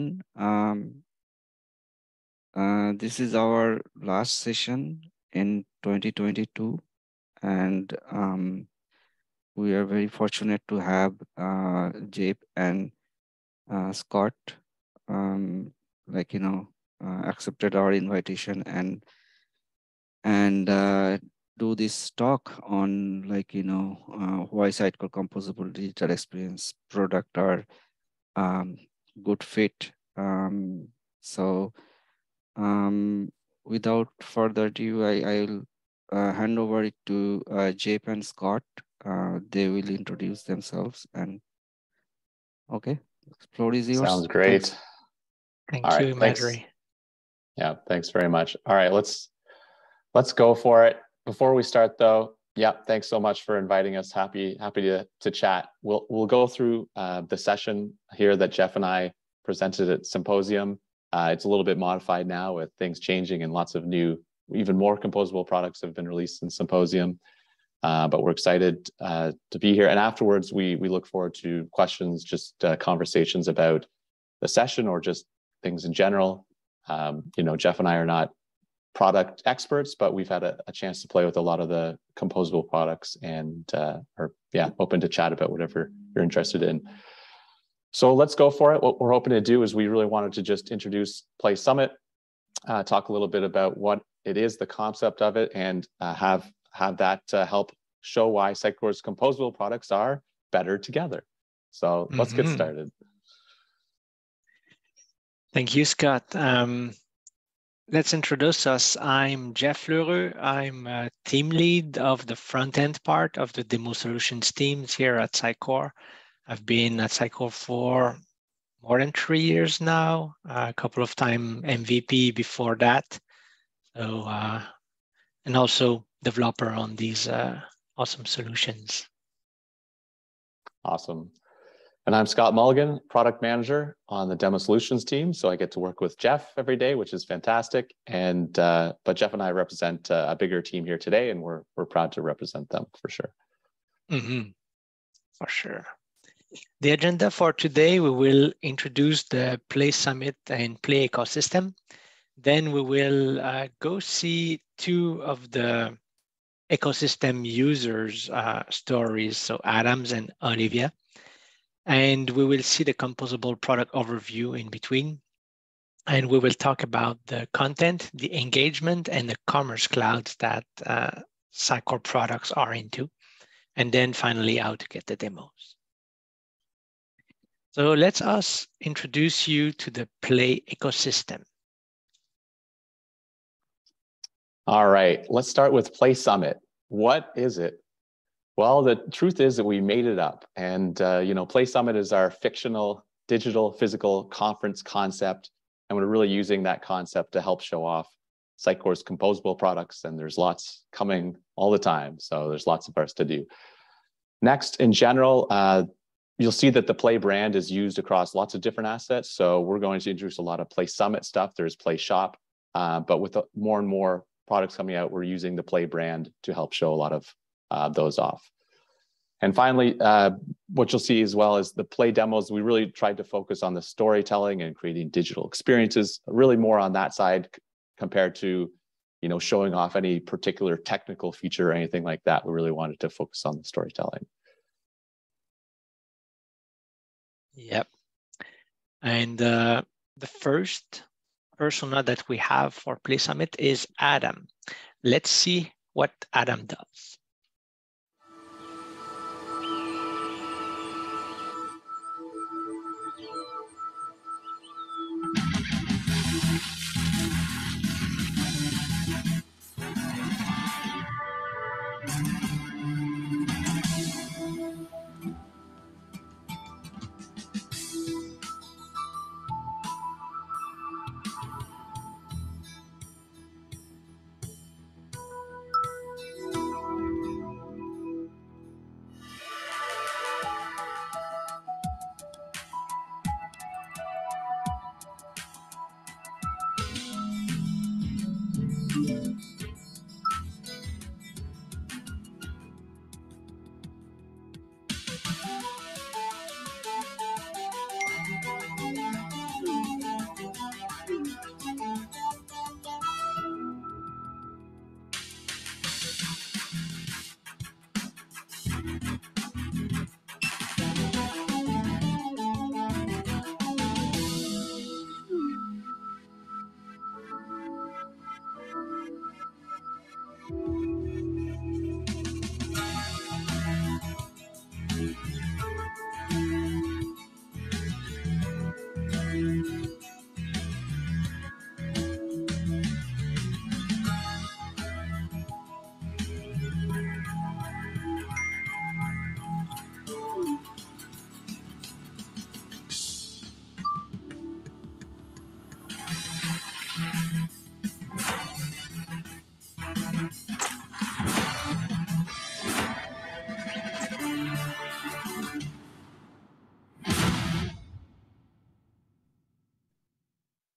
everyone. Um, uh, this is our last session in 2022, and um, we are very fortunate to have uh, Jeff and uh, Scott, um, like you know, uh, accepted our invitation and and uh, do this talk on like you know uh, why Sitecore composable digital experience product are um, good fit. Um, so um, without further ado, I, I'll uh, hand over it to uh, Jeff and Scott. Uh, they will introduce themselves and okay, floor is yours. Sounds great. Thanks. Thank All you, right, Madhuri. Yeah, thanks very much. All right, let's let's go for it. Before we start though, yeah, thanks so much for inviting us. Happy happy to to chat. We'll we'll go through uh, the session here that Jeff and I presented at Symposium. Uh, it's a little bit modified now with things changing and lots of new, even more composable products have been released in Symposium. Uh, but we're excited uh, to be here. And afterwards, we we look forward to questions, just uh, conversations about the session or just things in general. Um, you know, Jeff and I are not product experts, but we've had a, a, chance to play with a lot of the composable products and uh, are yeah open to chat about whatever you're interested in. So let's go for it. What we're hoping to do is we really wanted to just introduce Play Summit, uh, talk a little bit about what it is, the concept of it, and uh, have have that uh, help show why Sitecore's composable products are better together. So let's mm-hmm. get started. Thank you, Scott. Um, let's introduce us. I'm Jeff L'Heureux. I'm a team lead of the front end part of the demo solutions teams here at Sitecore. I've been at Sitecore for more than three years now, a couple of time MVP before that. So, uh, and also developer on these uh, awesome solutions. Awesome. And I'm Scott Mulligan, product manager on the demo solutions team. So I get to work with Jeff every day, which is fantastic. And uh, but Jeff and I represent uh, a bigger team here today, and we're we're proud to represent them for sure. Mm-hmm. For sure. The agenda for today, we will introduce the Play Summit and Play ecosystem. Then we will uh, go see two of the ecosystem users uh, stories, so Adams and Olivia and we will see the composable product overview in between. And we will talk about the content, the engagement, and the commerce clouds that uh, products are into. And then finally, how to get the demos. So let's us introduce you to the Play ecosystem. All right, let's start with Play Summit. What is it? Well, the truth is that we made it up. And, uh, you know, Play Summit is our fictional digital physical conference concept. And we're really using that concept to help show off Sitecore's composable products. And there's lots coming all the time. So there's lots of ours to do. Next, in general, uh, you'll see that the Play brand is used across lots of different assets. So we're going to introduce a lot of Play Summit stuff. There's Play Shop. Uh, but with more and more products coming out, we're using the Play brand to help show a lot of uh, those off. And finally, uh, what you'll see as well is the play demos, we really tried to focus on the storytelling and creating digital experiences, really more on that side compared to you know, showing off any particular technical feature or anything like that. We really wanted to focus on the storytelling. Yep. And uh, the first persona that we have for Play Summit is Adam. Let's see what Adam does.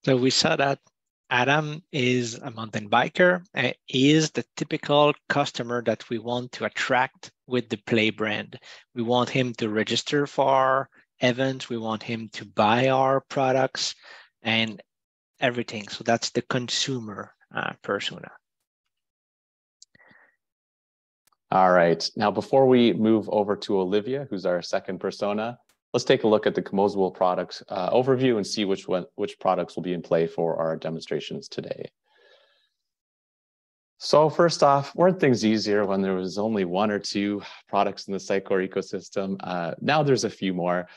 So we saw that Adam is a mountain biker. He is the typical customer that we want to attract with the Play brand. We want him to register for our events. We want him to buy our products and everything. So that's the consumer uh, persona. All right. Now, before we move over to Olivia, who's our second persona, let's take a look at the composable products uh, overview and see which one, which products will be in play for our demonstrations today. So first off, weren't things easier when there was only one or two products in the Sitecore ecosystem? Uh, now there's a few more.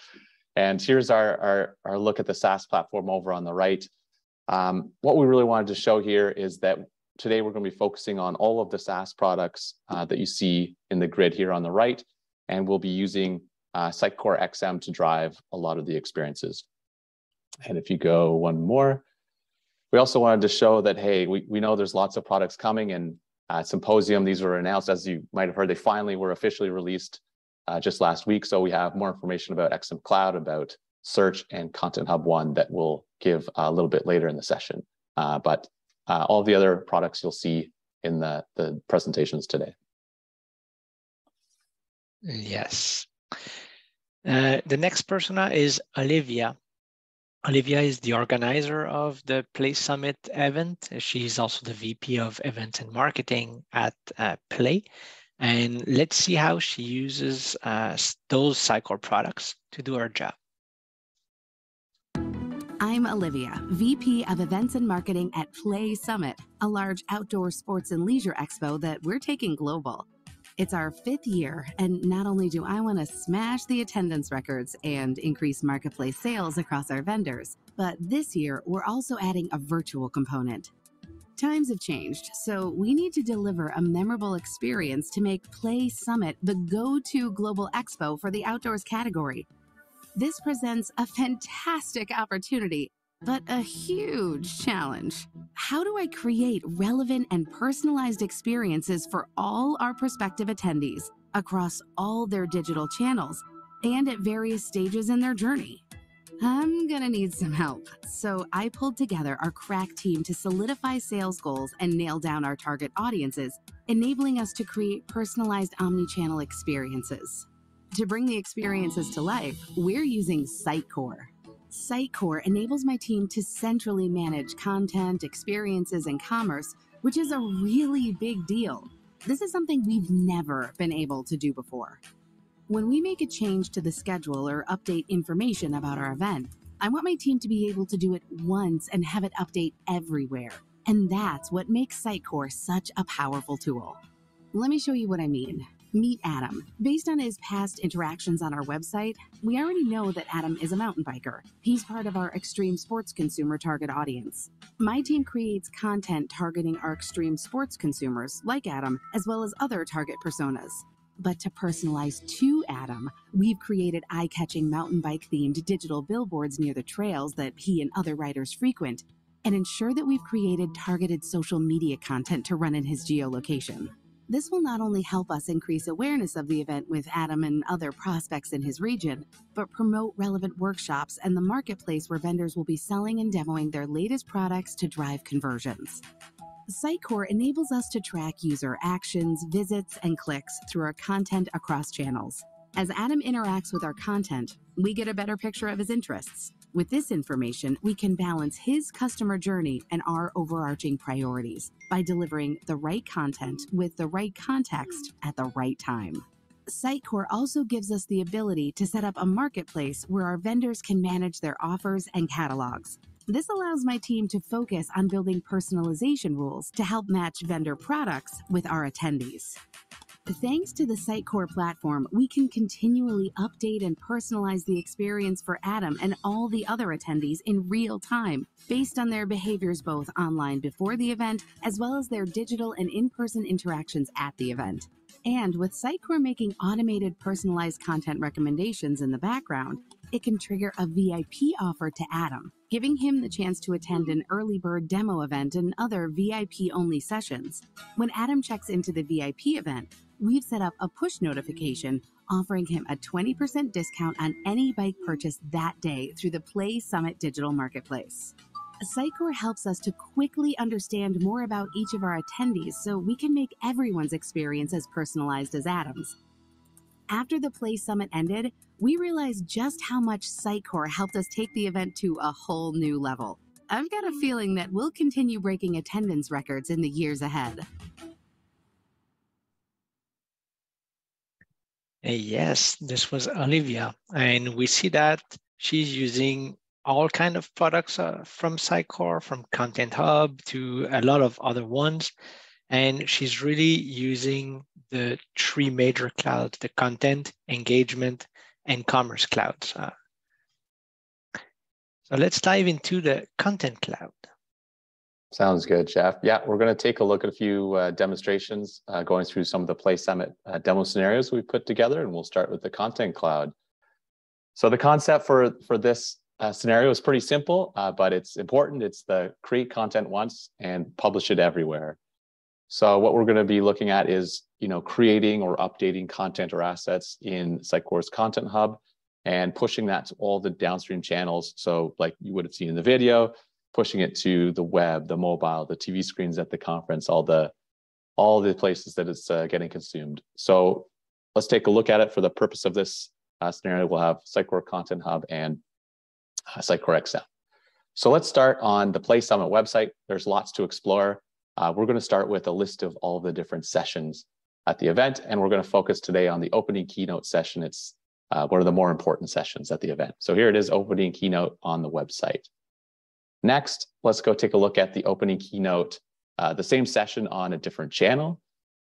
And here's our, our, our, look at the SaaS platform over on the right. Um, what we really wanted to show here is that today we're going to be focusing on all of the SaaS products uh, that you see in the grid here on the right, and we'll be using uh, Sitecore XM to drive a lot of the experiences. And if you go one more, we also wanted to show that, hey, we, we know there's lots of products coming and uh, Symposium, these were announced, as you might have heard, they finally were officially released uh, just last week. So we have more information about XM Cloud, about Search and Content Hub 1 that we'll give a little bit later in the session. Uh, but uh, all the other products you'll see in the, the presentations today. Yes. Uh, the next persona is Olivia. Olivia is the organizer of the Play Summit event. She's also the VP of Events and Marketing at uh, Play. And let's see how she uses uh, those Sitecore products to do her job. I'm Olivia, VP of Events and Marketing at Play Summit, a large outdoor sports and leisure expo that we're taking global. It's our fifth year, and not only do I want to smash the attendance records and increase marketplace sales across our vendors, but this year we're also adding a virtual component. Times have changed, so we need to deliver a memorable experience to make Play Summit the go to global expo for the outdoors category. This presents a fantastic opportunity, but a huge challenge. How do I create relevant and personalized experiences for all our prospective attendees across all their digital channels and at various stages in their journey? I'm gonna need some help. So I pulled together our crack team to solidify sales goals and nail down our target audiences, enabling us to create personalized omni-channel experiences. To bring the experiences to life, we're using Sitecore. Sitecore enables my team to centrally manage content, experiences, and commerce, which is a really big deal. This is something we've never been able to do before. When we make a change to the schedule or update information about our event, I want my team to be able to do it once and have it update everywhere. And that's what makes Sitecore such a powerful tool. Let me show you what I mean. Meet Adam. Based on his past interactions on our website, we already know that Adam is a mountain biker. He's part of our extreme sports consumer target audience. My team creates content targeting our extreme sports consumers, like Adam, as well as other target personas. But to personalize to Adam, we've created eye catching mountain bike themed digital billboards near the trails that he and other riders frequent, and ensure that we've created targeted social media content to run in his geolocation. This will not only help us increase awareness of the event with Adam and other prospects in his region, but promote relevant workshops and the marketplace where vendors will be selling and demoing their latest products to drive conversions. Sitecore enables us to track user actions, visits, and clicks through our content across channels. As Adam interacts with our content, we get a better picture of his interests. With this information, we can balance his customer journey and our overarching priorities by delivering the right content with the right context at the right time. Sitecore also gives us the ability to set up a marketplace where our vendors can manage their offers and catalogs. This allows my team to focus on building personalization rules to help match vendor products with our attendees. Thanks to the Sitecore platform, we can continually update and personalize the experience for Adam and all the other attendees in real time, based on their behaviors both online before the event as well as their digital and in person interactions at the event. And with Sitecore making automated personalized content recommendations in the background, it can trigger a VIP offer to Adam, giving him the chance to attend an early bird demo event and other VIP only sessions. When Adam checks into the VIP event, we've set up a push notification offering him a 20% discount on any bike purchase that day through the Play Summit digital marketplace. Sitecore helps us to quickly understand more about each of our attendees so we can make everyone's experience as personalized as Adam's. After the Play Summit ended, we realized just how much Sitecore helped us take the event to a whole new level. I've got a feeling that we'll continue breaking attendance records in the years ahead. Yes, this was Olivia. And we see that she's using all kind of products uh, from Sitecore, from Content Hub to a lot of other ones. And she's really using the three major clouds, the content, engagement, and commerce clouds. Uh, so let's dive into the content cloud. Sounds good, Jeff. Yeah, we're going to take a look at a few uh, demonstrations uh, going through some of the Play Summit uh, demo scenarios we put together, and we'll start with the Content Cloud. So the concept for, for this uh, scenario is pretty simple, uh, but it's important. It's the create content once and publish it everywhere. So what we're going to be looking at is, you know, creating or updating content or assets in Sitecore's Content Hub and pushing that to all the downstream channels. So like you would have seen in the video, pushing it to the web, the mobile, the TV screens at the conference, all the all the places that it's uh, getting consumed. So let's take a look at it for the purpose of this uh, scenario. We'll have Sitecore Content Hub and uh, Sitecore XM. So let's start on the Play Summit website. There's lots to explore. Uh, we're going to start with a list of all the different sessions at the event, and we're going to focus today on the opening keynote session. It's uh, one of the more important sessions at the event. So here it is, opening keynote on the website. Next, let's go take a look at the opening keynote, uh, the same session on a different channel.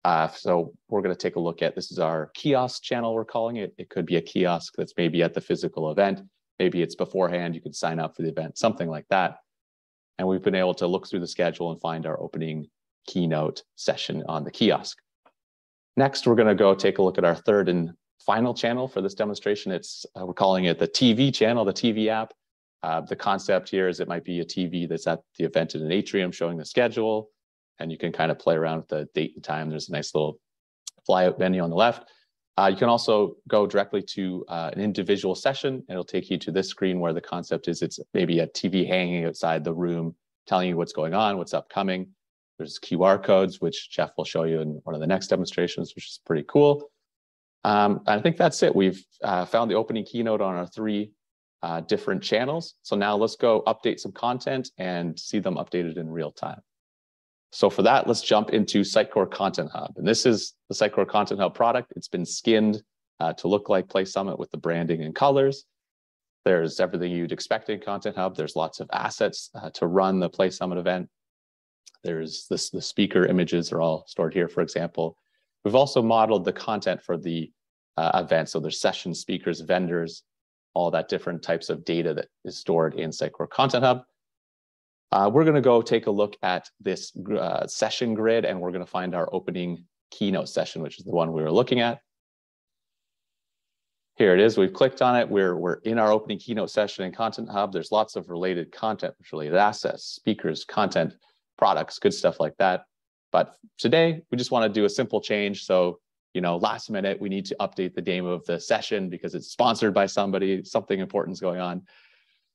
Uh, so we're going to take a look at this is our kiosk channel, we're calling it. It could be a kiosk that's maybe at the physical event. Maybe it's beforehand, you could sign up for the event, something like that. And we've been able to look through the schedule and find our opening keynote session on the kiosk. Next, we're going to go take a look at our third and final channel for this demonstration. It's uh, we're calling it the TV channel, the TV app. Uh, the concept here is it might be a TV that's at the event in an atrium showing the schedule, and you can kind of play around with the date and time. There's a nice little flyout menu on the left. Uh, you can also go directly to uh, an individual session, and it'll take you to this screen where the concept is it's maybe a TV hanging outside the room, telling you what's going on, what's upcoming. There's QR codes, which Jeff will show you in one of the next demonstrations, which is pretty cool. Um, I think that's it. We've uh, found the opening keynote on our three uh, different channels. So now let's go update some content and see them updated in real time. So for that, let's jump into Sitecore Content Hub. And this is the Sitecore Content Hub product. It's been skinned uh, to look like Play Summit with the branding and colors. There's everything you'd expect in Content Hub. There's lots of assets uh, to run the Play Summit event. There's this, the speaker images are all stored here, for example. We've also modeled the content for the uh, event. So there's session speakers, vendors, all that different types of data that is stored in Sitecore Content Hub. Uh, we're going to go take a look at this uh, session grid and we're going to find our opening keynote session, which is the one we were looking at. Here it is. We've clicked on it. We're, we're in our opening keynote session in Content Hub. There's lots of related content, related assets, speakers, content, products, good stuff like that. But today, we just want to do a simple change. So you know, last minute, we need to update the name of the session because it's sponsored by somebody, something important is going on.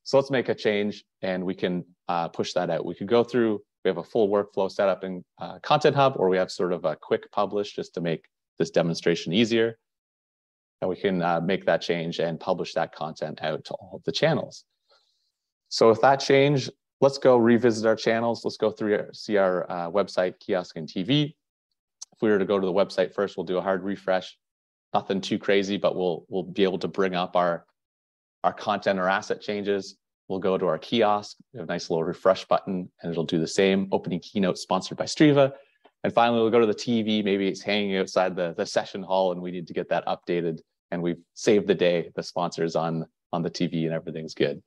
So let's make a change and we can uh, push that out. We could go through, we have a full workflow set up in uh, Content Hub, or we have sort of a quick publish just to make this demonstration easier. And we can uh, make that change and publish that content out to all of the channels. So with that change, let's go revisit our channels. Let's go through, see our uh, website, kiosk and TV. If we were to go to the website first, we'll do a hard refresh. Nothing too crazy, but we'll we'll be able to bring up our our content or asset changes. We'll go to our kiosk, we have a nice little refresh button, and it'll do the same. Opening keynote sponsored by Striva. And finally, we'll go to the TV. Maybe it's hanging outside the, the session hall, and we need to get that updated. And we've saved the day. The sponsors on on the TV, and everything's good.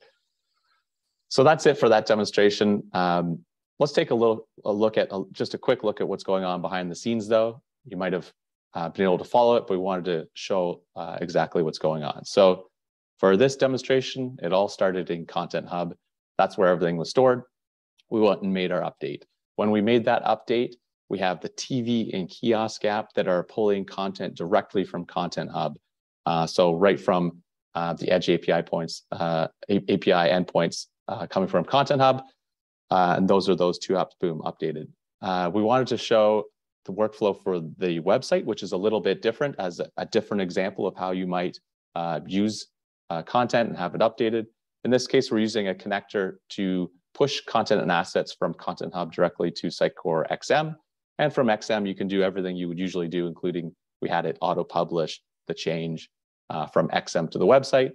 So that's it for that demonstration. Um, Let's take a little a look at just a quick look at what's going on behind the scenes, though. You might have uh, been able to follow it, but we wanted to show uh, exactly what's going on. So for this demonstration, it all started in Content Hub. That's where everything was stored. We went and made our update. When we made that update, we have the TV and kiosk app that are pulling content directly from Content Hub. Uh, so right from uh, the Edge API points, uh, API endpoints uh, coming from Content Hub, Uh, and those are those two apps, boom, updated. Uh, we wanted to show the workflow for the website, which is a little bit different as a, a different example of how you might use uh, content and have it updated. In this case, we're using a connector to push content and assets from Content Hub directly to Sitecore XM. And from XM, you can do everything you would usually do, including we had it auto-publish the change uh, from XM to the website.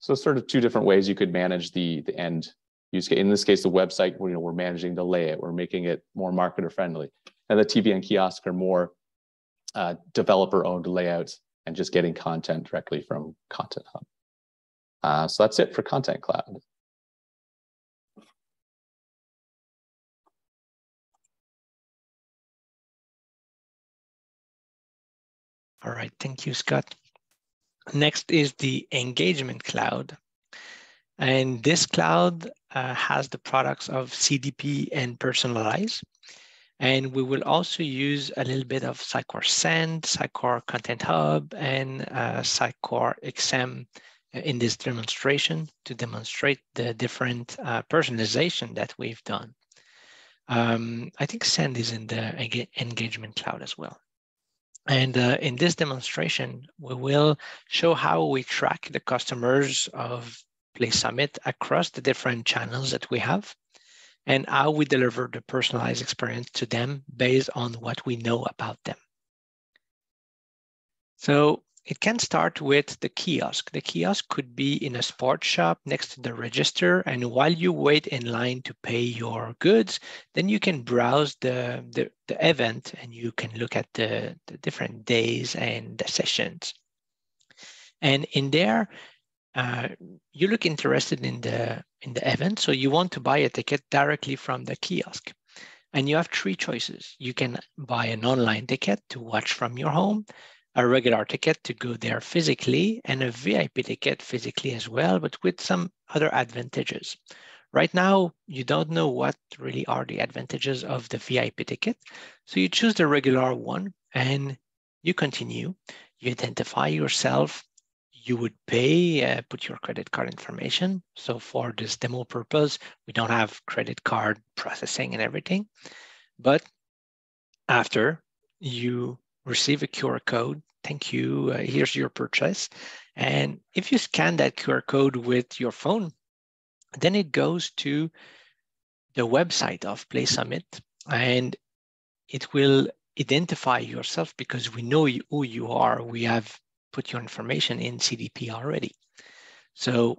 So sort of two different ways you could manage the, the end use case. In this case, the website, you know, we're managing the layout, we're making it more marketer friendly. And the TV and kiosk are more uh, developer owned layouts and just getting content directly from Content Hub. Uh, so that's it for Content Cloud. All right, thank you, Scott. Next is the engagement cloud. And this cloud uh, has the products of CDP and Personalize. And we will also use a little bit of Sitecore Send, Sitecore Content Hub, and uh, Sitecore XM in this demonstration to demonstrate the different uh, personalization that we've done. Um, I think Send is in the engagement cloud as well. And uh, in this demonstration, we will show how we track the customers of Play Summit across the different channels that we have and how we deliver the personalized experience to them based on what we know about them. So it can start with the kiosk. The kiosk could be in a sports shop next to the register. And while you wait in line to pay your goods, then you can browse the, the, the event and you can look at the, the different days and the sessions. And in there, uh, you look interested in the in the event, so you want to buy a ticket directly from the kiosk. And you have three choices. You can buy an online ticket to watch from your home a regular ticket to go there physically and a VIP ticket physically as well, but with some other advantages. Right now, you don't know what really are the advantages of the VIP ticket. So you choose the regular one and you continue. You identify yourself. You would pay, uh, put your credit card information. So for this demo purpose, we don't have credit card processing and everything. But after you receive a QR code. Thank you. Uh, here's your purchase. And if you scan that QR code with your phone, then it goes to the website of Play Summit and it will identify yourself because we know who you are. We have put your information in CDP already. So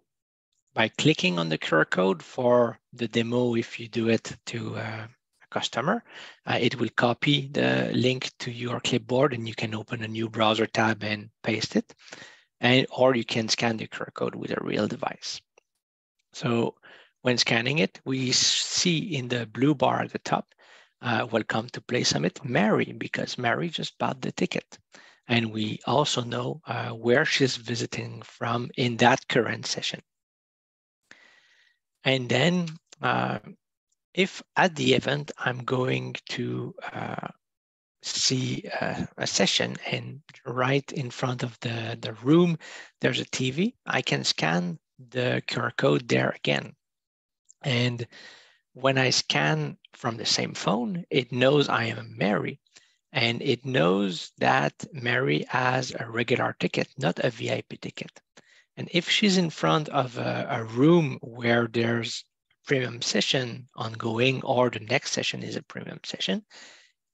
by clicking on the QR code for the demo, if you do it to uh, customer. Uh, it will copy the link to your clipboard and you can open a new browser tab and paste it. And, or you can scan the QR code with a real device. So when scanning it, we see in the blue bar at the top, uh, welcome to Play Summit, Mary, because Mary just bought the ticket. And we also know uh, where she's visiting from in that current session. And then uh, if at the event I'm going to uh, see a, a, session and right in front of the, the room, there's a TV, I can scan the QR code there again. And when I scan from the same phone, it knows I am Mary and it knows that Mary has a regular ticket, not a VIP ticket. And if she's in front of a, a room where there's premium session ongoing or the next session is a premium session.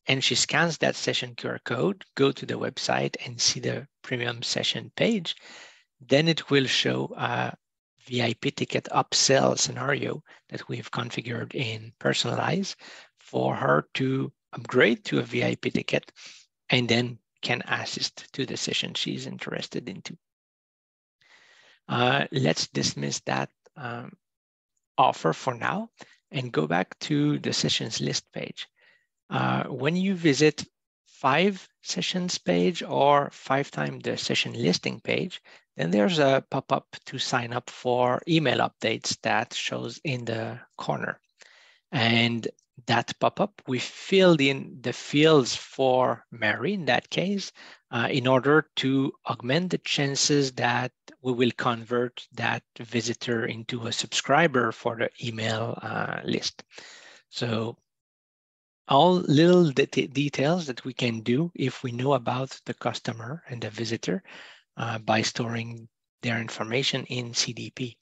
And she scans that session QR code, go to the website and see the premium session page. Then it will show a VIP ticket upsell scenario that we've configured in Personalize for her to upgrade to a VIP ticket and then can assist to the session she's interested into. Uh, let's dismiss that um, offer for now and go back to the sessions list page. Uh, when you visit five sessions page or five times the session listing page, then there's a pop-up to sign up for email updates that shows in the corner. And that pop-up, we filled in the fields for Mary in that case, uh, in order to augment the chances that we will convert that visitor into a subscriber for the email uh, list. So all little de details that we can do if we know about the customer and the visitor uh, by storing their information in CDP.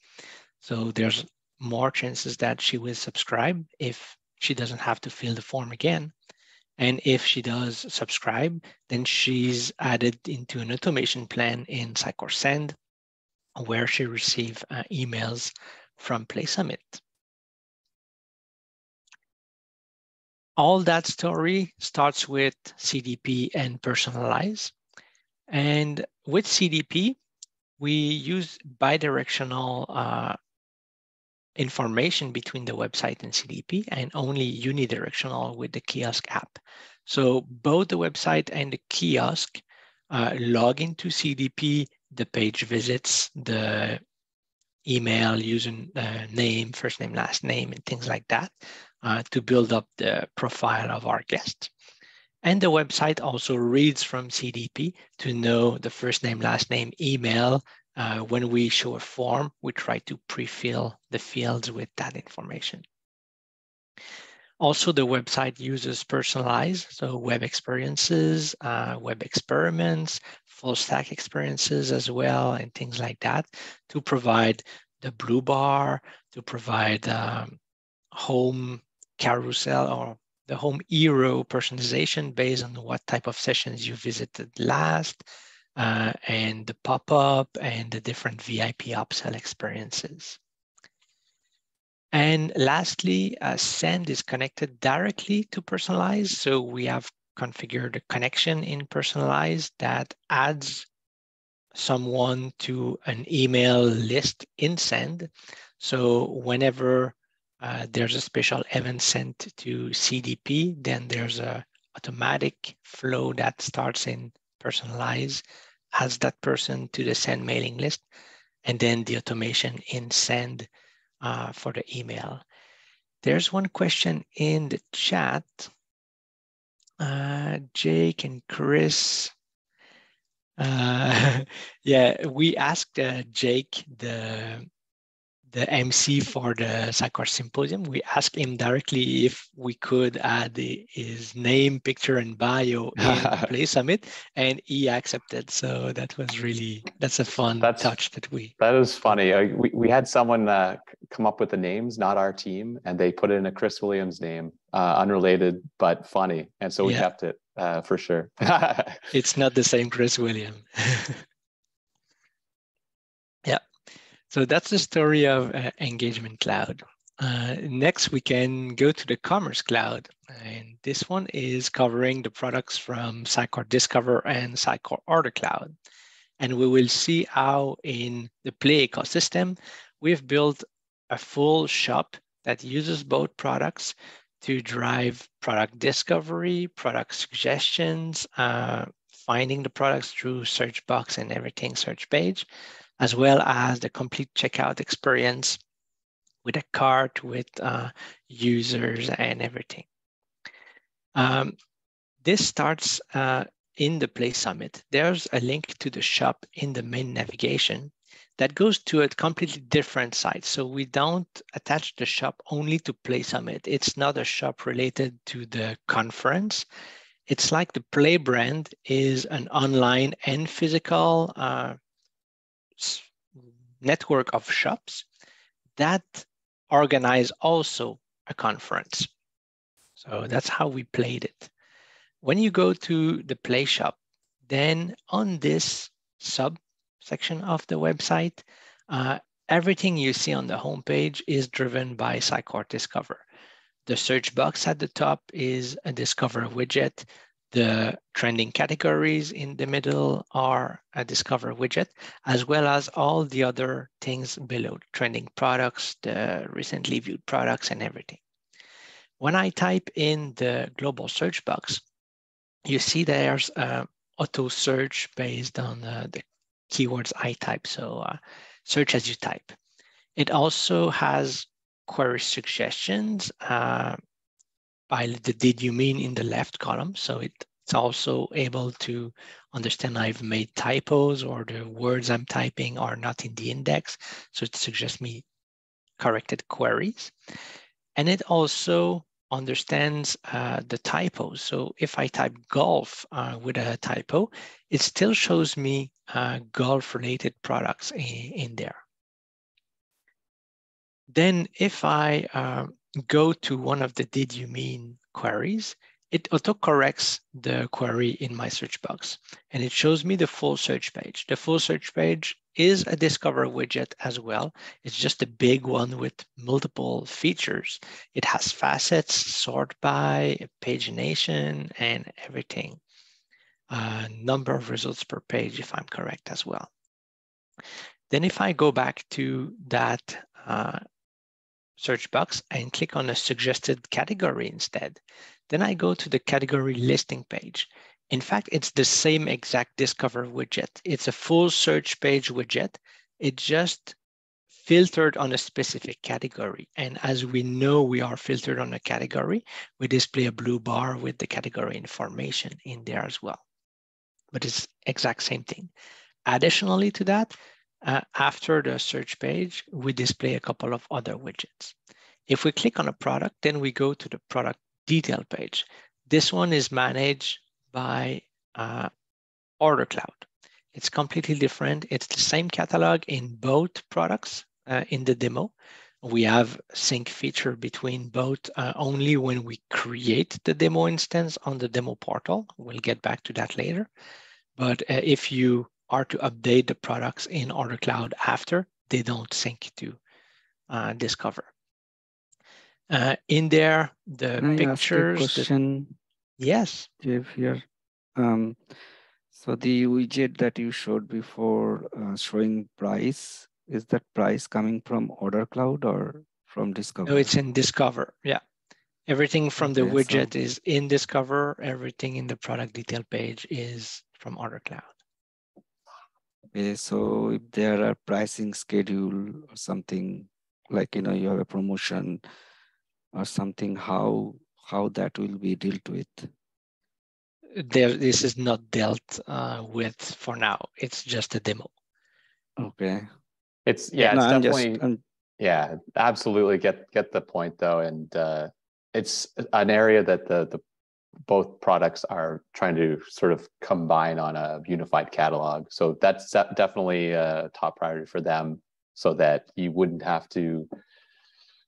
So there's more chances that she will subscribe if she doesn't have to fill the form again. And if she does subscribe, then she's added into an automation plan in Sitecore Send, where she receives uh, emails from Play Summit. all that story starts with CDP and personalize. And with CDP, we use bidirectional uh, information between the website and CDP and only unidirectional with the kiosk app. So both the website and the kiosk uh, log into CDP, the page visits, the email, using uh, name, first name, last name, and things like that uh, to build up the profile of our guest. And the website also reads from CDP to know the first name, last name, email. Uh, when we show a form, we try to pre-fill the fields with that information. Also, the website uses personalized, so web experiences, uh, web experiments, full stack experiences as well, and things like that to provide the blue bar, to provide um, home carousel or the home hero personalization based on what type of sessions you visited last uh, and the pop-up and the different VIP upsell experiences. And lastly, uh, Send is connected directly to Personalize. So we have configured a connection in Personalize that adds someone to an email list in Send. So whenever uh, there's a special event sent to CDP, then there's a automatic flow that starts in personalize, adds that person to the send mailing list, and then the automation in send uh, for the email. There's one question in the chat. Uh, Jake and Chris. Uh, yeah, we asked uh, Jake the the MC for the Sitecore Symposium, we asked him directly if we could add his name, picture, and bio in Play Summit, and he accepted. So that was really that's a fun that's, touch that we. That is funny. Uh, we we had someone uh, come up with the names, not our team, and they put in a Chris Williams name, uh, unrelated but funny, and so we yeah. kept it uh, for sure. it's not the same Chris William. So that's the story of uh, Engagement Cloud. Uh, next, we can go to the Commerce Cloud. And this one is covering the products from Sitecore Discover and Sitecore Order Cloud. And we will see how in the Play ecosystem, we've built a full shop that uses both products to drive product discovery, product suggestions, uh, finding the products through search box and everything search page, as well as the complete checkout experience with a cart, with uh, users and everything. Um, this starts uh, in the Play Summit. There's a link to the shop in the main navigation that goes to a completely different site. So we don't attach the shop only to Play Summit. It's not a shop related to the conference. It's like the Play brand is an online and physical uh, network of shops that organize also a conference. So that's how we played it. When you go to the Play Shop, then on this sub section of the website, uh, everything you see on the homepage is driven by Sitecore Discover. The search box at the top is a Discover widget. The trending categories in the middle are a Discover widget, as well as all the other things below, trending products, the recently viewed products and everything. When I type in the global search box, you see there's auto search based on uh, the keywords I type. So uh, search as you type. It also has query suggestions uh, the did you mean in the left column. So it It's also able to understand I've made typos or the words I'm typing are not in the index. So it suggests me corrected queries. And it also understands uh, the typos. So if I type golf uh, with a typo, it still shows me uh, golf related products in, in, there. Then if I uh, go to one of the did you mean queries, it autocorrects the query in my search box and it shows me the full search page. The full search page is a Discover widget as well. It's just a big one with multiple features. It has facets, sort by, pagination, and everything. Uh, number of results per page, if I'm correct as well. Then if I go back to that uh, search box and click on a suggested category instead, then I go to the category listing page. In fact, it's the same exact Discover widget. It's a full search page widget. It just filtered on a specific category. And as we know we are filtered on a category, we display a blue bar with the category information in there as well. But it's exact same thing. Additionally to that, uh, after the search page, we display a couple of other widgets. If we click on a product, then we go to the product detail page. This one is managed by uh, Order Cloud. It's completely different. It's the same catalog in both products uh, in the demo. We have sync feature between both uh, only when we create the demo instance on the demo portal. We'll get back to that later. But uh, if you are to update the products in Order Cloud after, they don't sync to uh, Discover. Uh, in there, the Can pictures. I ask a question, yes. Jeff here. Um, so the widget that you showed before uh, showing price, is that price coming from Order Cloud or from Discover? No, it's in Discover. Yeah. Everything from the Okay, widget so- is in Discover. Everything in the product detail page is from Order Cloud. Okay, so if there are pricing schedule or something like you know you have a promotion or something, how how that will be dealt with? There, this is not dealt uh, with for now. It's just a demo. Okay. It's yeah, No, it's I'm definitely just I'm, yeah, absolutely get get the point though, and uh, it's an area that the the both products are trying to sort of combine on a unified catalog. So that's definitely a top priority for them, so that you wouldn't have to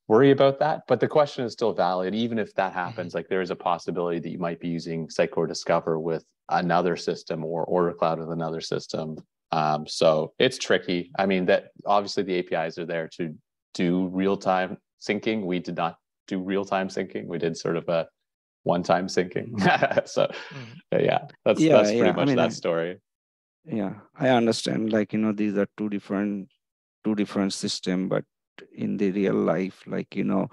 worry about that. But the question is still valid, even if that happens. Like there is a possibility that you might be using Sitecore Discover with another system or Order Cloud with another system. Um, so it's tricky. I mean, that obviously the APIs are there to do real time syncing. We did not do real time syncing. We did sort of a one time syncing. so Mhm. yeah, that's Yeah, that's pretty yeah, I much mean, that I- story. yeah, I understand. Like you know, these are two different two different system, but in the real life, like you know,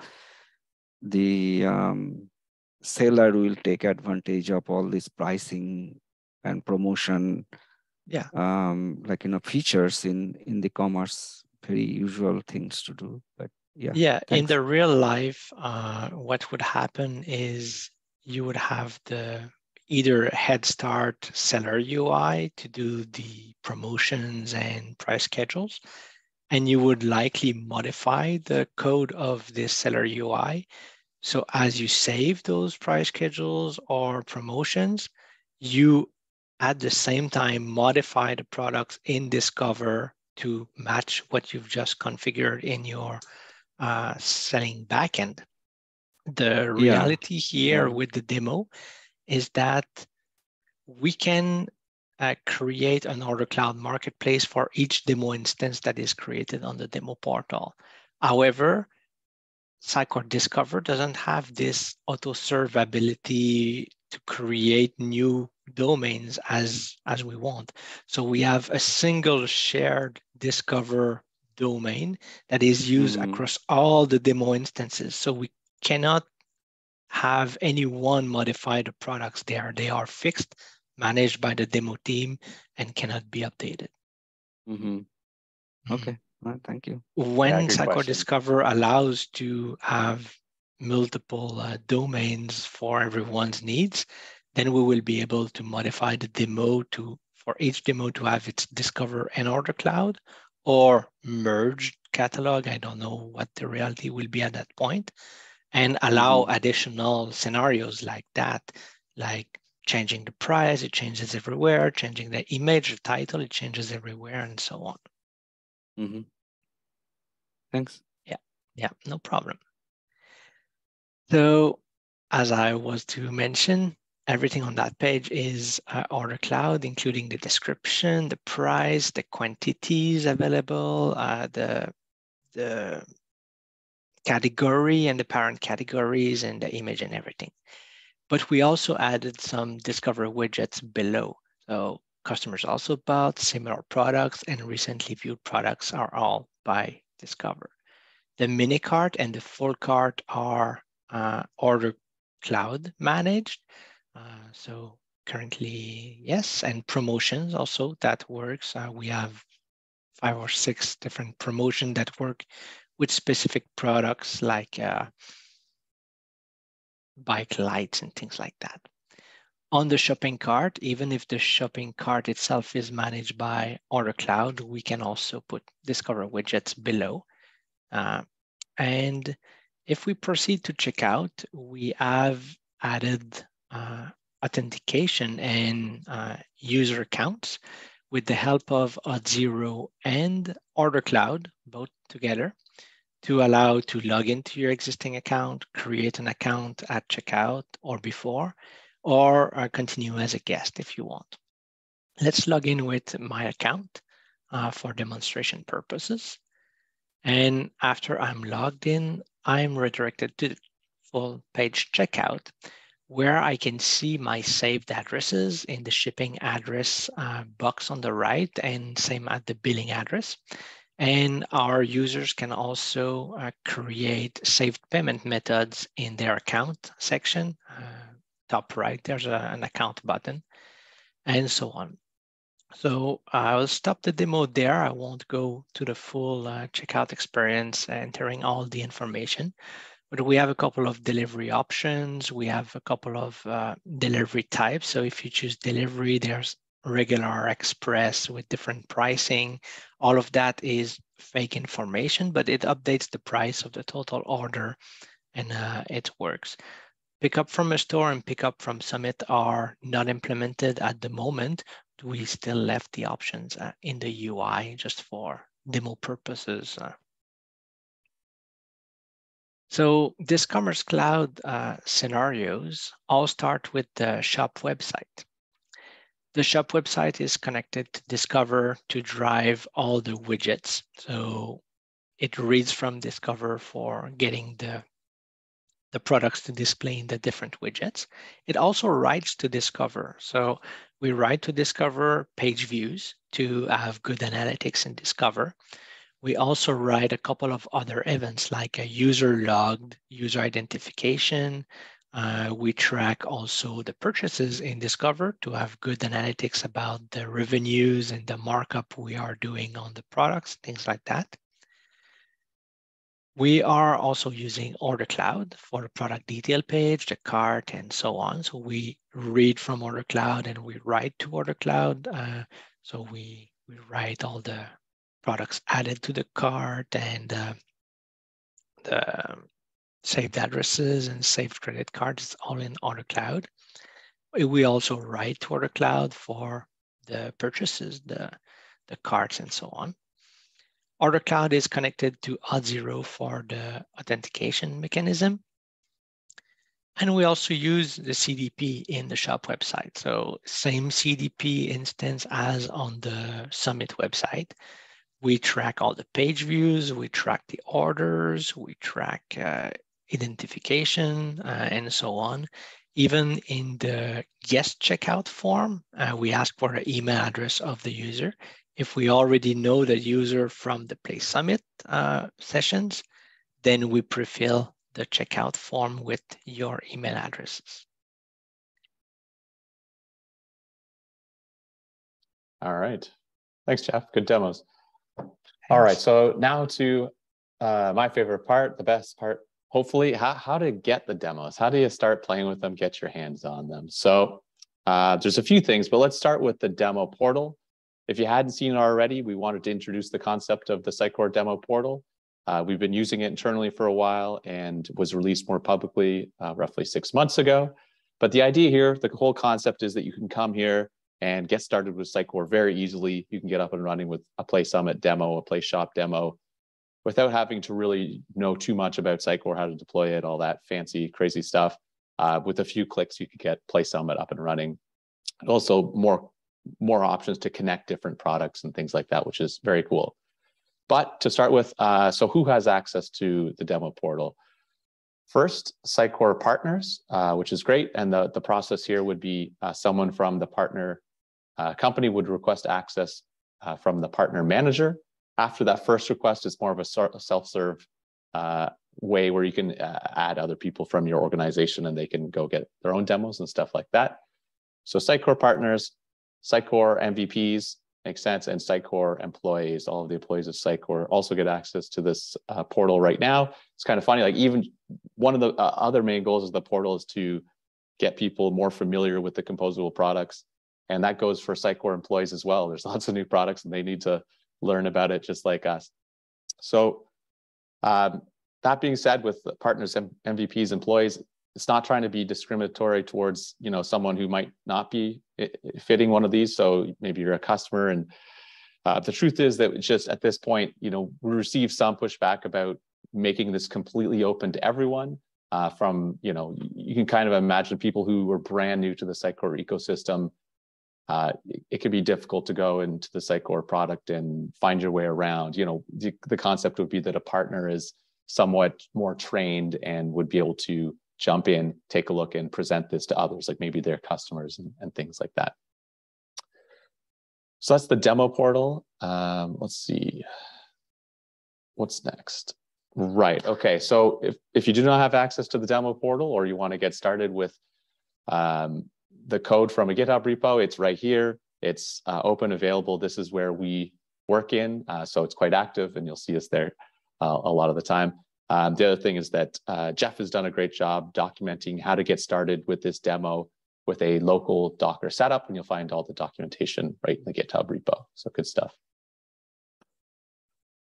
the um, seller will take advantage of all this pricing and promotion Yeah. um like you know features in in the commerce very usual things to do but yeah Yeah, in the real life, uh, what would happen is you would have the either head start seller UI to do the promotions and price schedules, and you would likely modify the code of this seller UI. So as you save those price schedules or promotions, you at the same time modify the products in Discover to match what you've just configured in your uh, selling backend. The reality here Yeah. with the demo is that we can uh, create an Order Cloud marketplace for each demo instance that is created on the demo portal. However, Sitecore Discover doesn't have this auto serve ability to create new domains as, as we want. So we have a single shared Discover domain that is used Mhm. across all the demo instances. So we cannot have anyone modify the products there. They are fixed, managed by the demo team, and cannot be updated. Mhm. Mhm. okay Well, thank you When good Sitecore question. Discover allows to have multiple uh, domains for everyone's needs, Then we will be able to modify the demo to for each demo to have its discover and order cloud or merged catalog. I don't know what the reality will be at that point and allow mm-hmm. additional scenarios like that, like changing the price, it changes everywhere, changing the image, the title, it changes everywhere, and so on. Mm-hmm. Thanks. Yeah, yeah, no problem. So, as I was to mention, everything on that page is uh, Order Cloud, including the description, the price, the quantities available, uh, the the category and the parent categories and the image and everything. But we also added some Discover widgets below. So customers also bought similar products and recently viewed products are all by Discover. The mini cart and the full cart are uh, order cloud managed. Uh, so currently, yes, and promotions also that works. Uh, we have five or six different promotion that work with specific products like uh, bike lights and things like that. On the shopping cart, even if the shopping cart itself is managed by Order Cloud, we can also put Discover widgets below. Uh, and if we proceed to checkout, we have added uh, authentication and uh, user accounts with the help of Auth0 and Order Cloud, both together to allow to log into your existing account, create an account at checkout or before, or uh, continue as a guest if you want. Let's log in with my account uh, for demonstration purposes. And after I'm logged in, I'm redirected to the full page checkout where I can see my saved addresses in the shipping address uh, box on the right and same at the billing address. And our users can also uh, create saved payment methods in their account section. Uh, top right, there's a, an account button and so on. So I'll stop the demo there. I won't go to the full uh, checkout experience entering all the information, but we have a couple of delivery options. We have a couple of uh, delivery types. So if you choose delivery, there's regular express with different pricing. All of that is fake information, but it updates the price of the total order and uh, it works. Pick up from a store and pick up from Summit are not implemented at the moment. We still left the options uh, in the UI just for demo purposes. So this Commerce Cloud uh, scenarios all start with the shop website. The shop website is connected to Discover to drive all the widgets. So it reads from Discover for getting the, the products to display in the different widgets. It also writes to Discover. So we write to Discover page views to have good analytics in Discover. We also write a couple of other events like a user logged user identification, uh, we track also the purchases in Discover to have good analytics about the revenues and the markup we are doing on the products, things like that. We are also using Order Cloud for the product detail page, the cart, and so on. So we read from Order Cloud and we write to Order Cloud. Uh, so we, we write all the products added to the cart and uh, the saved addresses and saved credit cards, all in Order Cloud. We also write to Order Cloud for the purchases, the, the cards and so on. Order Cloud is connected to Auth0 for the authentication mechanism. And we also use the CDP in the shop website. So same CDP instance as on the Summit website. We track all the page views, we track the orders, we track uh, identification, uh, and so on. Even in the guest checkout form, uh, we ask for the email address of the user. If we already know the user from the Play Summit uh, sessions, then we prefill the checkout form with your email addresses. All right. Thanks, Jeff. Good demos. All right. So now to uh, my favorite part, the best part hopefully how, how to get the demos how do you start playing with them get your hands on them so Uh, there's a few things, but let's start with the demo portal. If you hadn't seen it already, we wanted to introduce the concept of the Sitecore demo portal. Uh, we've been using it internally for a while and was released more publicly uh, roughly six months ago. But the idea here, the whole concept is that you can come here and get started with Sitecore very easily. You can get up and running with a Play Summit demo, a Play Shop demo, without having to really know too much about Sitecore, how to deploy it, all that fancy, crazy stuff. Uh, with a few clicks, you could get Play Summit up and running. And also more, more options to connect different products and things like that, which is very cool. But to start with, uh, so who has access to the demo portal? First, Sitecore partners, uh, which is great. And the, the process here would be uh, someone from the partner uh, company would request access uh, from the partner manager. After that first request, it's more of a self-serve uh, way where you can add other people from your organization and they can go get their own demos and stuff like that. So Sitecore partners, Sitecore MVPs, makes sense. And Sitecore employees, all of the employees of Sitecore also get access to this uh, portal right now. It's kind of funny, like even one of the uh, other main goals of the portal is to get people more familiar with the composable products. And that goes for Sitecore employees as well. There's lots of new products and they need to learn about it just like us. So um, that being said, with partners, M MVPs, employees, it's not trying to be discriminatory towards you know someone who might not be fitting one of these so maybe you're a customer and uh, the truth is that just at this point you know we receive some pushback about making this completely open to everyone uh, from you know you can kind of imagine people who were brand new to the Sitecore ecosystem uh, it, it can be difficult to go into the Sitecore product and find your way around you know the, the concept would be that a partner is somewhat more trained and would be able to jump in, take a look, and present this to others, like maybe their customers and, and things like that. So that's the demo portal. Um, let's see. What's next? Right. Okay. So if, if you do not have access to the demo portal or you want to get started with um, the code from a GitHub repo, it's right here. It's uh, open, available. This is where we work in. Uh, so it's quite active and you'll see us there uh, a lot of the time. Um, the other thing is that uh, Jeff has done a great job documenting how to get started with this demo with a local Docker setup, and you'll find all the documentation right in the GitHub repo. So good stuff.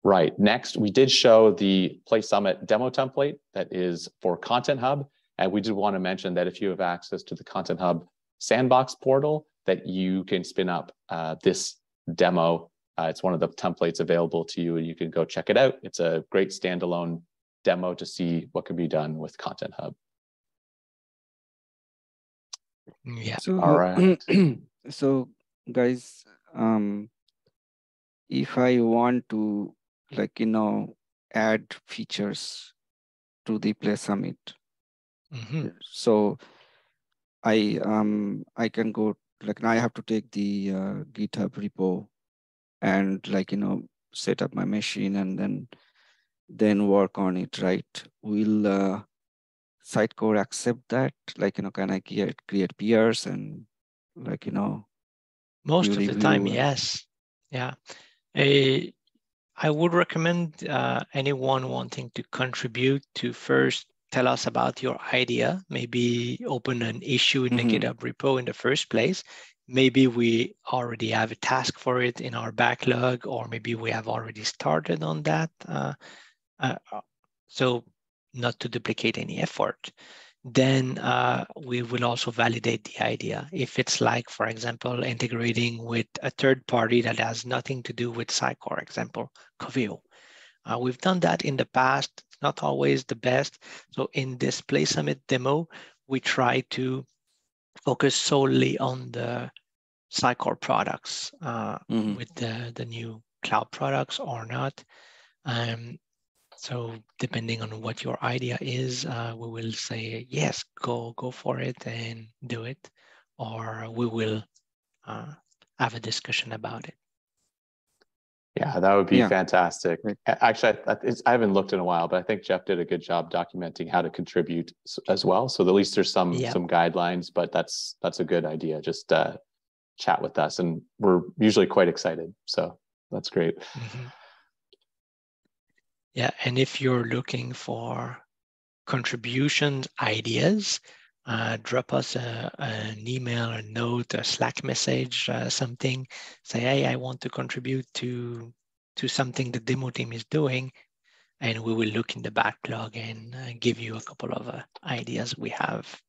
Right, next, we did show the Play Summit demo template that is for Content Hub. And we did want to mention that if you have access to the Content Hub sandbox portal, that you can spin up uh, this demo. Uh, it's one of the templates available to you, and you can go check it out. It's a great standalone demo to see what can be done with Content Hub. Yeah. So, All right. so guys, um, if I want to like, you know, add features to the Play Summit, mm -hmm. so I um I can go like now I have to take the uh, GitHub repo and like you know set up my machine and then then work on it, right? Will uh, Sitecore accept that? Like, you know, can I create, create PRs and like, you know? Most of the time, yes. Yeah. A, I would recommend uh, anyone wanting to contribute to first tell us about your idea, maybe open an issue in the mm -hmm. GitHub repo in the first place. Maybe we already have a task for it in our backlog, or maybe we have already started on that. Uh, uh, so not to duplicate any effort, then uh, we will also validate the idea. If it's like, for example, integrating with a third party that has nothing to do with Sitecore, example, Coveo. Uh, we've done that in the past, not always the best. So in this Play Summit demo, we try to focus solely on the Sitecore products uh, mm -hmm. with the, the new cloud products or not. Um, so depending on what your idea is, uh, we will say, yes, go, go for it and do it. Or we will uh, have a discussion about it. Yeah, that would be yeah. fantastic. Actually, I, I, haven't looked in a while, but I think Jeff did a good job documenting how to contribute as well. So at least there's some some guidelines, but that's that's a good idea. Just uh, chat with us, and we're usually quite excited. So that's great. Mm -hmm. Yeah, and if you're looking for contributions, ideas, uh, drop us a, an email, a note, a Slack message, uh, something. Say, hey, I want to contribute to to something the demo team is doing, and we will look in the backlog and uh, give you a couple of uh, ideas we have.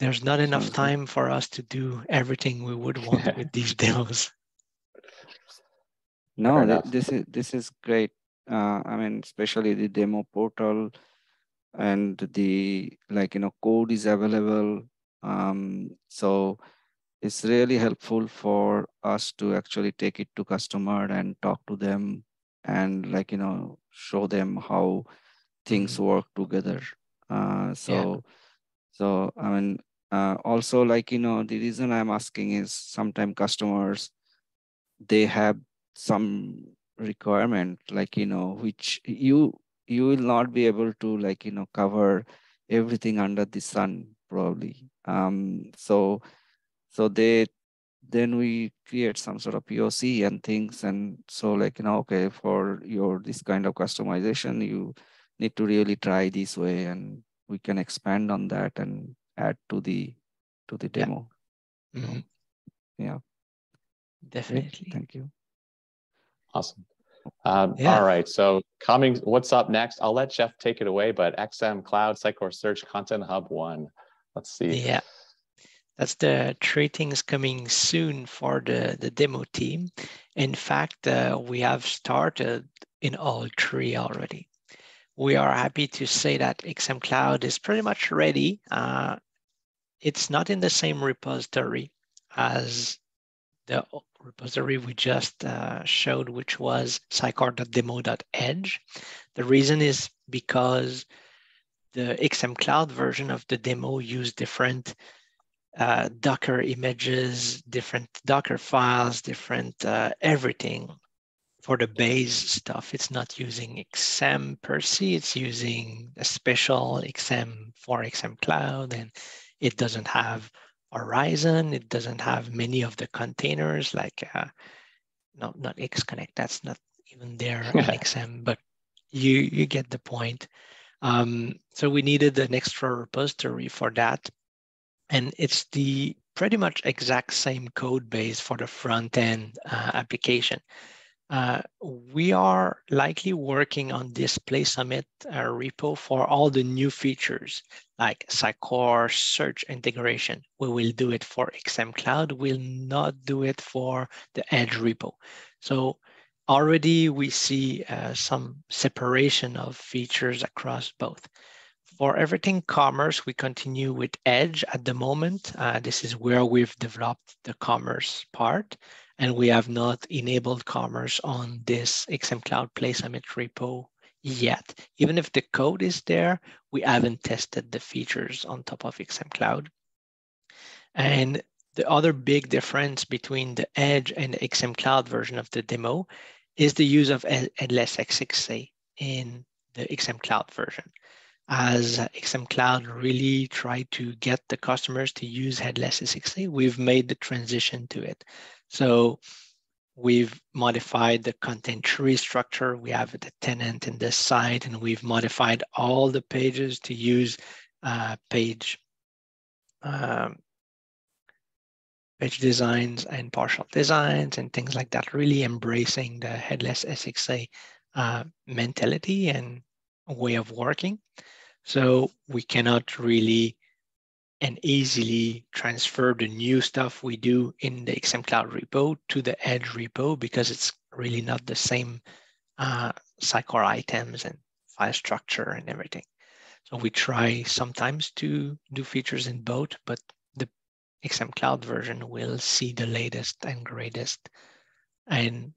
There's not enough time for us to do everything we would want with these demos. No, th this is this is great. Uh, I mean, especially the demo portal and the like, you know, code is available. Um, so it's really helpful for us to actually take it to customer and talk to them and like, you know, show them how things mm -hmm. work together. Uh, so, yeah. so I mean, uh, also like, you know, the reason I'm asking is sometimes customers, they have some requirement like you know which you you will not be able to like you know cover everything under the sun probably um so so they then we create some sort of POC and things and so like you know okay for your this kind of customization you need to really try this way and we can expand on that and add to the to the demo yeah, mm -hmm. yeah. definitely thank you Awesome. Um, yeah. All right. So coming, what's up next? I'll let Jeff take it away, but XM Cloud Sitecore Search Content Hub 1. Let's see. Yeah. That's the three things coming soon for the, the demo team. In fact, uh, we have started in all three already. We are happy to say that XM Cloud is pretty much ready. Uh, it's not in the same repository as the repository we just uh, showed, which was sitecore.demo.edge. The reason is because the XM Cloud version of the demo used different uh, Docker images, different Docker files, different uh, everything for the base stuff. It's not using XM per se, it's using a special XM for XM Cloud, and it doesn't have Horizon. It doesn't have many of the containers like, uh, no, not Xconnect. That's not even there on XM, but you you get the point. Um, so we needed an extra repository for that, and it's the pretty much exact same code base for the front end uh, application. Uh, we are likely working on this Play Summit uh, repo for all the new features like Sitecore search integration. We will do it for XM Cloud. We'll not do it for the Edge repo. So already we see uh, some separation of features across both. For everything commerce, we continue with Edge at the moment. Uh, this is where we've developed the commerce part and we have not enabled commerce on this XM Cloud Play Summit repo yet. Even if the code is there, we haven't tested the features on top of XM Cloud. And the other big difference between the Edge and the XM Cloud version of the demo is the use of Headless SXA in the XM Cloud version. As XM Cloud really tried to get the customers to use Headless SXA, we've made the transition to it. So we've modified the content tree structure. We have the tenant in this site, and we've modified all the pages to use uh, page um, page designs and partial designs and things like that, really embracing the headless SXA uh, mentality and way of working. So we cannot really and easily transfer the new stuff we do in the XM Cloud repo to the Edge repo because it's really not the same uh, Sitecore items and file structure and everything. So we try sometimes to do features in both, but the XM Cloud version will see the latest and greatest. And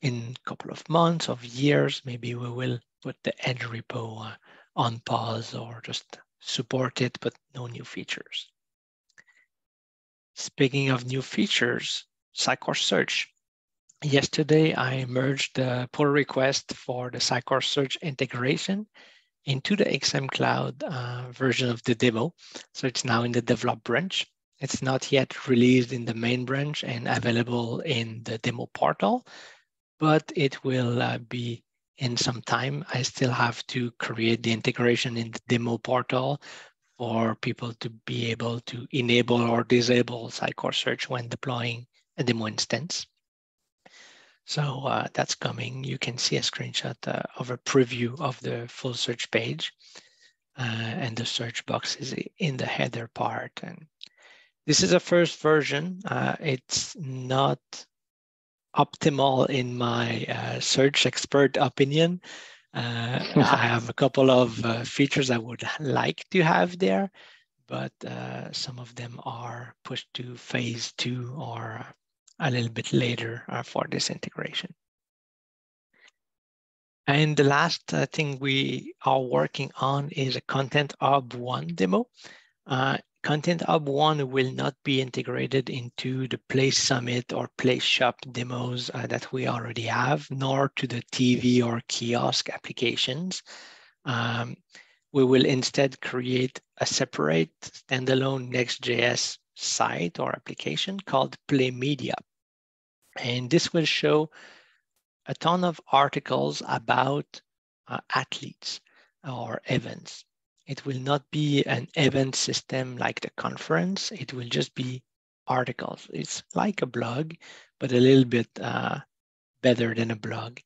in a couple of months of years, maybe we will put the Edge repo uh, on pause or just support it, but no new features. Speaking of new features, Sitecore Search. Yesterday, I merged the pull request for the Sitecore Search integration into the XM Cloud uh, version of the demo. So it's now in the develop branch. It's not yet released in the main branch and available in the demo portal, but it will uh, be in some time. I still have to create the integration in the demo portal for people to be able to enable or disable Sitecore search when deploying a demo instance. So uh, that's coming. You can see a screenshot uh, of a preview of the full search page. Uh, and the search box is in the header part. And this is a first version. Uh, it's not optimal in my uh, search expert opinion. Uh, I have a couple of features I would like to have there, but some of them are pushed to phase two or a little bit later uh, for this integration. And the last uh, thing we are working on is a Content Hub 1 demo. Content Hub 1 will not be integrated into the Play Summit or Play Shop demos uh, that we already have, nor to the TV or kiosk applications. Um, we will instead create a separate standalone Next.js site or application called Play Media. And this will show a ton of articles about uh, athletes or events. It will not be an event system like the conference. It will just be articles. It's like a blog, but a little bit uh, better than a blog.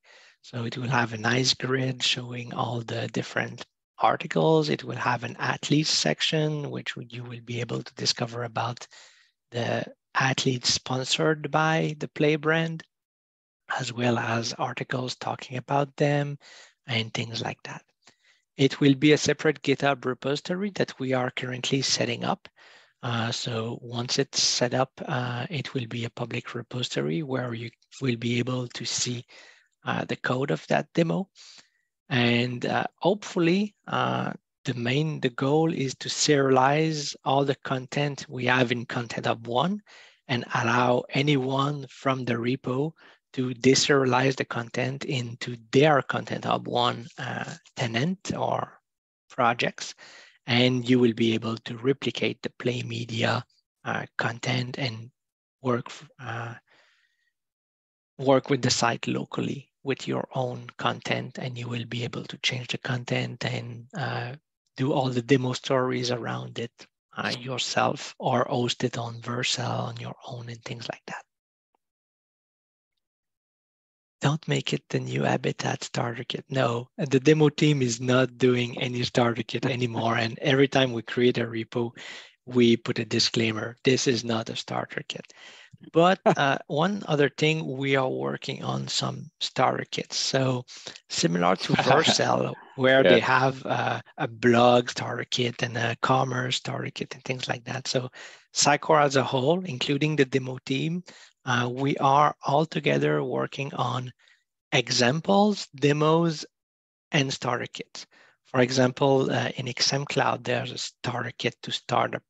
So it will have a nice grid showing all the different articles. It will have an athletes section, which you will be able to discover about the athletes sponsored by the Play brand, as well as articles talking about them and things like that. It will be a separate GitHub repository that we are currently setting up. Uh, so once it's set up, uh, it will be a public repository where you will be able to see uh, the code of that demo. And uh, hopefully uh, the main, the goal is to serialize all the content we have in Content Hub 1 and allow anyone from the repo to deserialize the content into their Content Hub 1 uh, tenant or projects. And you will be able to replicate the Play Media uh, content and work, uh, work with the site locally with your own content and you will be able to change the content and uh, do all the demo stories around it uh, yourself or host it on Vercel on your own and things like that. Don't make it the new Habitat starter kit. No, the demo team is not doing any starter kit anymore. and every time we create a repo, we put a disclaimer. This is not a starter kit. But uh, one other thing, we are working on some starter kits. So similar to Vercel, where yeah. they have uh, a blog starter kit and a commerce starter kit and things like that. So Sitecore as a whole, including the demo team, uh, we are all together working on examples, demos, and starter kits. For example, uh, in XM Cloud, there's a starter kit to start a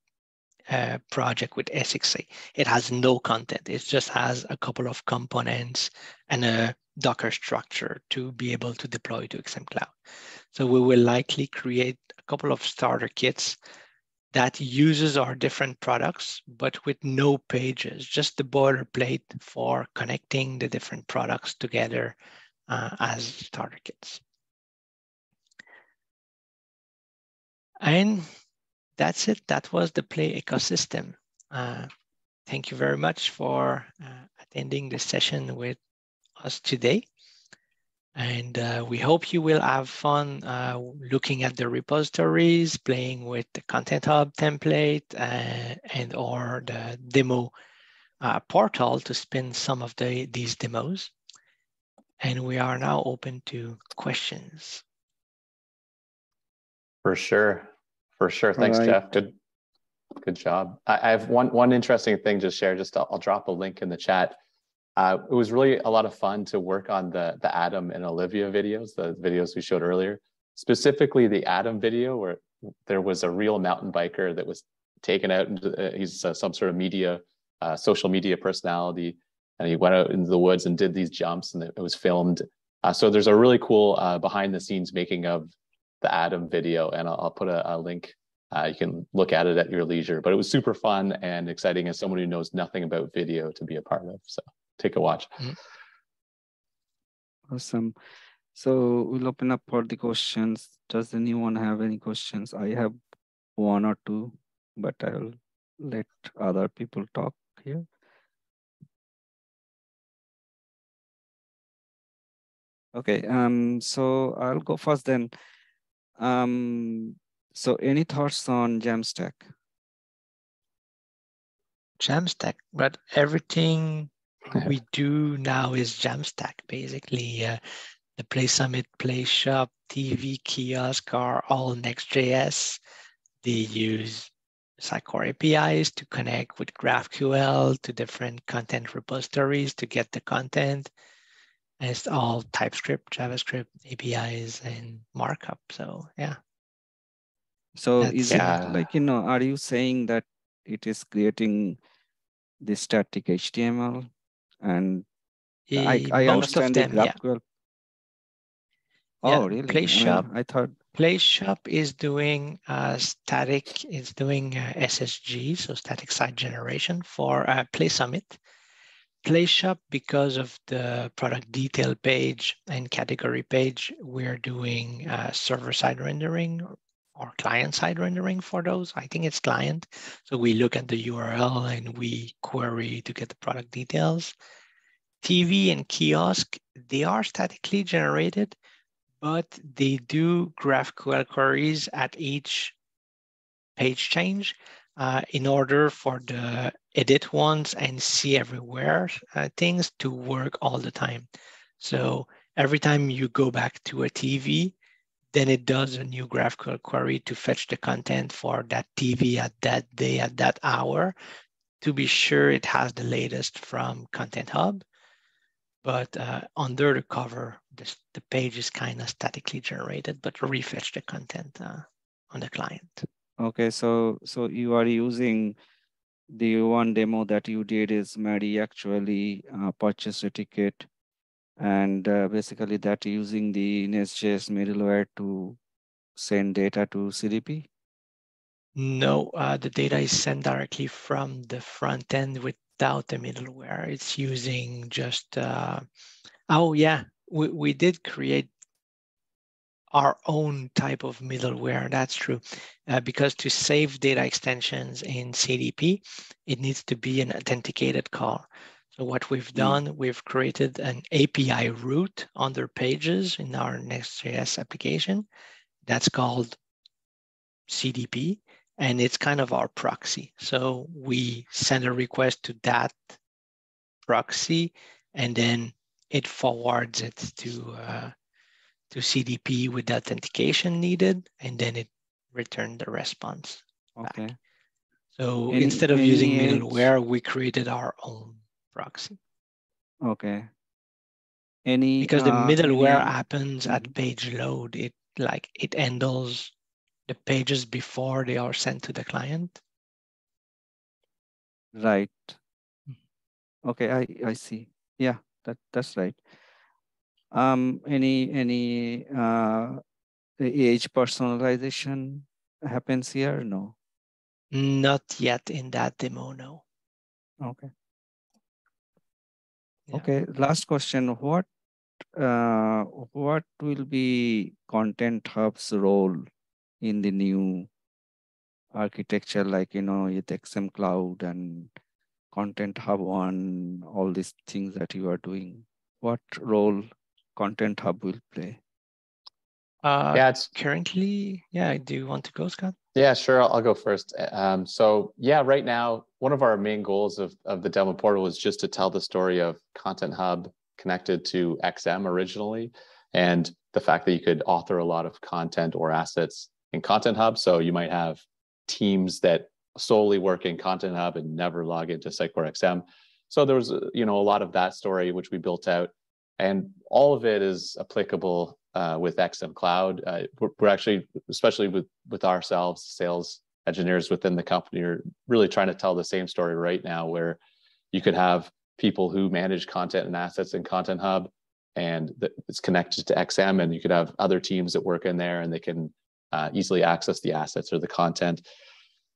uh, project with SXA. It has no content. It just has a couple of components and a Docker structure to be able to deploy to XM Cloud. So we will likely create a couple of starter kits that uses our different products, but with no pages, just the boilerplate for connecting the different products together uh, as starter kits. And that's it. That was the Play ecosystem. Uh, thank you very much for uh, attending the session with us today. And uh, we hope you will have fun uh, looking at the repositories, playing with the Content Hub template uh, and or the demo uh, portal to spin some of the, these demos. And we are now open to questions. For sure. For sure. Thanks, right. Jeff. Good, good job. I, I, have one one interesting thing to share. Just I'll, I'll drop a link in the chat. Uh, it was really a lot of fun to work on the the Adam and Olivia videos, the videos we showed earlier. Specifically, the Adam video where there was a real mountain biker that was taken out. And uh, he's uh, some sort of media, uh, social media personality, and he went out into the woods and did these jumps, and it was filmed. Uh, so there's a really cool uh, behind the scenes making of the Adam video, and I'll, I'll put a, a link. You can look at it at your leisure. But it was super fun and exciting as someone who knows nothing about video to be a part of. So take a watch. Mm-hmm. Awesome. So we'll open up for the questions. Does anyone have any questions? I have one or two, but I'll let other people talk here. Okay, um, so I'll go first then. Um, so any thoughts on Jamstack? Jamstack, but everything we do now is Jamstack. Basically, uh, the Play Summit, Play Shop, TV, kiosk are all Next.js. They use Sitecore APIs to connect with GraphQL to different content repositories to get the content. And it's all TypeScript, JavaScript, APIs, and markup. So yeah. So That's- is Yeah. it like, you know, are you saying that it is creating the static HTML and I, I understand them, the. GraphQL. Yeah, Oh, really? Play I I thought, Play Shop is doing uh, static, is doing uh, SSG, so static site generation for uh, Play Summit. Play Shop, because of the product detail page and category page, we're doing uh, server-side rendering or, client-side rendering for those. I think it's client. So we look at the URL and we query to get the product details. TV and kiosk, they are statically generated, but they do GraphQL queries at each page change uh, in order for the edit ones and see everywhere uh, things to work all the time. So every time you go back to a TV, then it does a new GraphQL query to fetch the content for that TV at that day, at that hour, to be sure it has the latest from Content Hub. But uh, under the cover, this, the page is kind of statically generated, but refetch the content uh, on the client. okay, so so you are using the one demo that you did is Mary actually uh, purchased a ticket and uh, basically that using the Next.js middleware to send data to CDP. No, uh, the data is sent directly from the front end without the middleware. It's using just, uh, oh yeah, we, we did create our own type of middleware. That's true. Uh, because to save data extensions in CDP, it needs to be an authenticated call. So what we've Mm. done, we've created an API route under pages in our Next.js application. That's called CDP, and it's kind of our proxy. So we send a request to that proxy, and then it forwards it to uh, to CDP with the authentication needed, and then it returned the response. back. So instead of using middleware, we created our own proxy Okay. Any because the uh, middleware any- happens at page load. It like it handles the pages before they are sent to the client. Right. Mm. Okay, I I see. Yeah, that that's right. Um, any any uh age personalization happens here? No. Not yet in that demo, no. Okay. Okay. Last question. What uh what will be Content Hub's role in the new architecture, like you know, with XM Cloud and Content Hub One, all these things that you are doing? What role Content Hub will play? Uh, yeah, it's currently, yeah. Do you want to go, Scott? Yeah, sure. I'll, I'll go first. Um, so yeah, right now, one of our main goals of, of the demo portal is just to tell the story of Content Hub connected to XM originally, and the fact that you could author a lot of content or assets in Content Hub. So you might have teams that solely work in Content Hub and never log into Sitecore XM. So there was, you know, a lot of that story which we built out, and all of it is applicable uh, with XM Cloud. Uh, we're, we're actually, especially with with ourselves, sales engineers within the company, are really trying to tell the same story right now, where you could have people who manage content and assets in Content Hub, and it's connected to XM, and you could have other teams that work in there, and they can uh, easily access the assets or the content.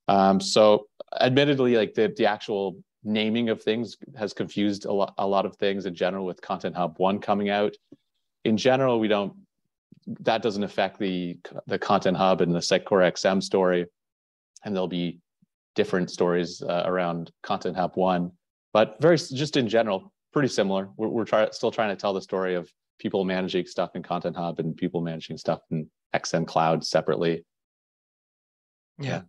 Um, so, admittedly, like the the actual naming of things has confused a lot a lot of things in general with Content Hub one coming out in general, we don't, that doesn't affect the, the content hub and the Sitecore XM story. And there'll be different stories uh, around content hub one, but very, just in general, pretty similar. We're, we're try, still trying to tell the story of people managing stuff in content hub and people managing stuff in XM cloud separately. Yeah.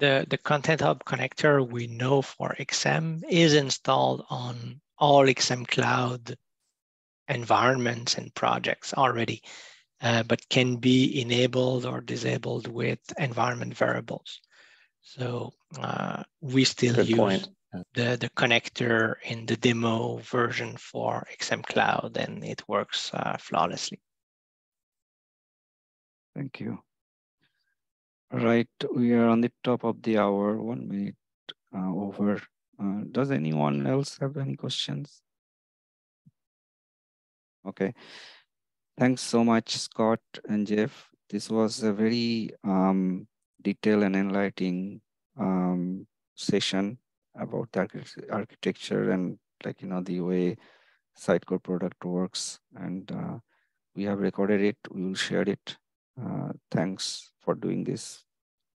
Yeah. The, the Content Hub connector we know for XM is installed on all XM Cloud environments and projects already, uh, but can be enabled or disabled with environment variables. So uh, we still Good use point. the, the connector in the demo version for XM Cloud and it works uh, flawlessly. Thank you. Right, we are on the top of the hour, one minute uh, over. Uh, does anyone else have any questions? Okay. Thanks so much, Scott and Jeff. This was a very um, detailed and enlightening um, session about the architecture and like, you know, the way Sitecore product works. And uh, we have recorded it. We will share it. Uh, thanks for doing this.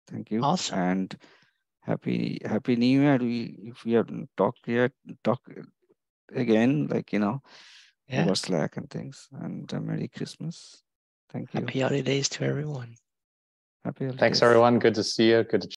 Thank you. Awesome. And happy happy New Year. We if we haven't talked yet, talk again, like you know, yeah. over Slack and things. And uh, Merry Christmas. Thank you. Happy holidays to everyone. Happy holidays. Thanks, everyone. Good to see you. Good to